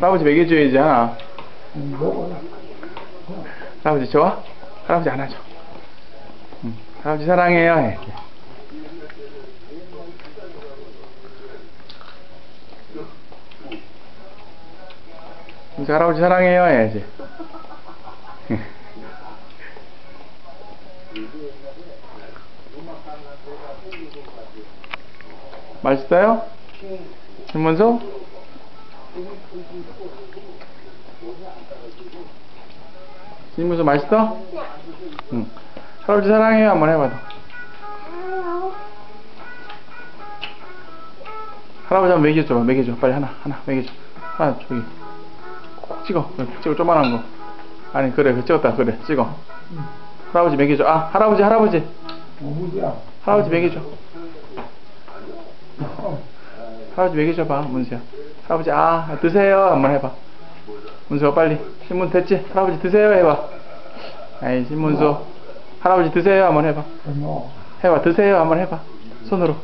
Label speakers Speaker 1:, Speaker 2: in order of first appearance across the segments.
Speaker 1: 할아버지 먹여줘야지 하나. 할아버지 좋아? 할아버지 안아줘 응. 할아버지 사랑해요 해. 이제 할아버지 사랑해요 해야지 맛있어요? 신문소? 신문소 맛있어? 응. 할아버지 사랑해요. 한번 해봐 너. 할아버지 한번 먹여줘 봐 먹여줘. 빨리 하나 하나 먹여줘. 하나 저기. 콕 찍어. 찍어. 조만한 거. 아니 그래. 그 찍었다. 그래. 찍어. 할아버지 먹여줘. 아 할아버지 할아버지. 할아버지 먹여줘. 할아버지 먹여줘 봐 문수야 할아버지 아 드세요. 한번 해봐. 문수가 빨리. 신문 됐지? 할아버지 드세요. 해봐. 아이 신문수 할아버지 드세요. 한번 해봐. 해봐 드세요. 한번 해봐. 손으로.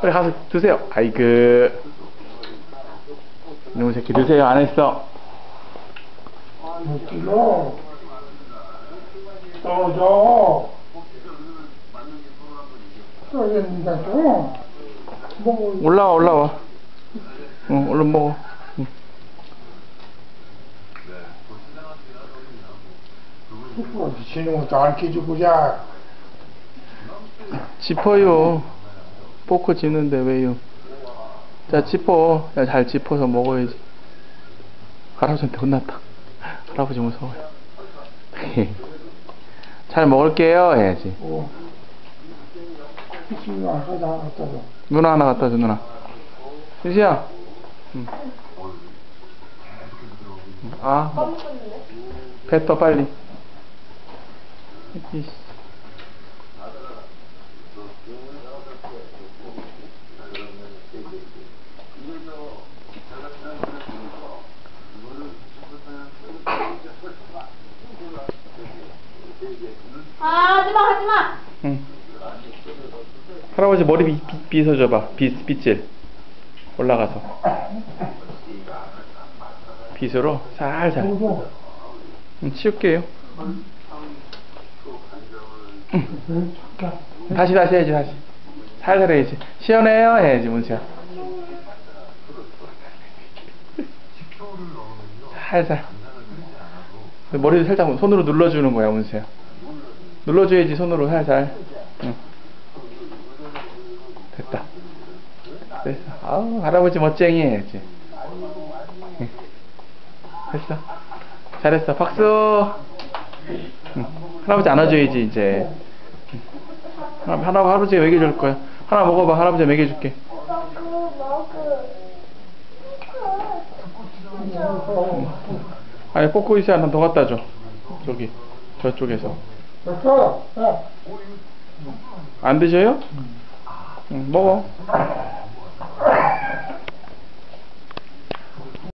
Speaker 1: 빨리 가서 드세요. 아이그 이놈의 새끼 드세요. 안 했어.
Speaker 2: 좀. 먹어.
Speaker 1: 올라와 올라와 응 얼른 먹어. 응.
Speaker 2: 어디 지는 것도 안 깨주고자.
Speaker 1: 짚어요. 포크 짚는데 왜요? 자 짚어. 야, 잘 짚어서 먹어야지. 할아버지한테 혼났다. 할아버지 무서워요. 잘 먹을게요 해야지.
Speaker 2: 어.
Speaker 1: 누나 하나 갖다 줘 누나. 유시야 응. 아 뱉어 빨리 이씨.
Speaker 3: 아, 하지마, 하지마.
Speaker 1: 응. 할아버지 머리 빗, 빗, 빗어줘봐. 빗, 빗질. 올라가서. 빗으로 살살. 응, 치울게요.
Speaker 2: 응, 좋다.
Speaker 1: 다시, 다시 해야지, 다시. 살살 해야지. 시원해요? 해야지, 문수야. 살살. 머리를 살짝 손으로 눌러주는 거야, 문수야. 눌러줘야지, 손으로 살살. 응. 됐다. 됐어. 아우, 할아버지 멋쟁이. 응. 됐어. 잘했어. 박수! 응. 할아버지 안아줘야지, 이제. 응. 하나 할아버지가 먹여줄 거야. 하나 먹어봐. 할아버지가 먹여줄게. 아니, 포크이스 하나 더 갖다 줘. 저기, 저쪽에서. 안 드셔요? 응, 먹어.